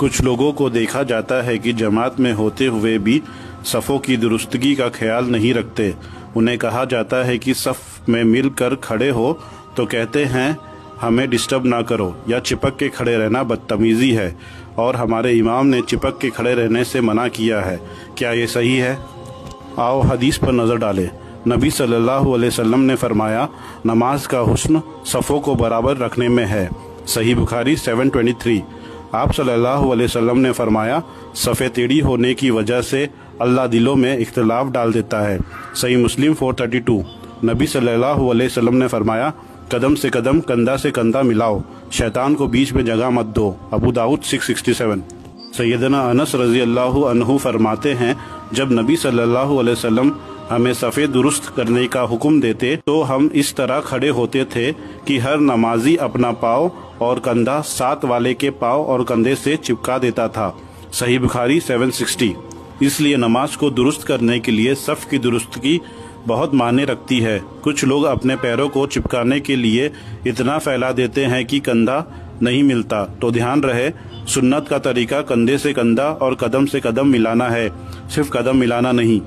कुछ लोगों को देखा जाता है कि जमात में होते हुए भी सफ़ों की दुरुस्तगी का ख्याल नहीं रखते। उन्हें कहा जाता है कि सफ़ में मिलकर खड़े हो तो कहते हैं, हमें डिस्टर्ब ना करो। या चिपक के खड़े रहना बदतमीज़ी है। और हमारे इमाम ने चिपक के खड़े रहने से मना किया है। क्या ये सही है? आओ हदीस पर नज़र डालें। नबी सल्लल्लाहु अलैहि वसल्लम ने फरमाया, नमाज़ का हुस्न सफ़ों को बराबर रखने में है। सही बुखारी 723 आप सल्लल्लाहु अलैहि वसल्लम ने फरमाया सफ़े टेढ़ी होने की वजह से अल्लाह दिलों में इख्तलाफ डाल देता है। सही मुस्लिम 432 नबी सल्लल्लाहु अलैहि वसल्लम ने फरमाया, कदम से कदम, कंधा से कंधा मिलाओ, शैतान को बीच में जगह मत दो, अबू दाऊद 667 सैदना अनस रज़ी अल्लाह फरमाते हैं, जब नबी सल्लल्लाहु अलैहि वसल्लम हमें सफ़ेद दुरुस्त करने का हुक्म देते तो हम इस तरह खड़े होते थे कि हर नमाजी अपना पाव और कंधा साथ वाले के पाव और कंधे से चिपका देता था। सही बुखारी 760 इसलिए नमाज़ को दुरुस्त करने के लिए सफ़ की दुरुस्त की बहुत मायने रखती है। कुछ लोग अपने पैरों को चिपकाने के लिए इतना फैला देते हैं कि कंधा नहीं मिलता। तो ध्यान रहे, सुन्नत का तरीका कंधे से कंधा और कदम से कदम मिलाना है। सिर्फ़ कदम मिलाना नहीं।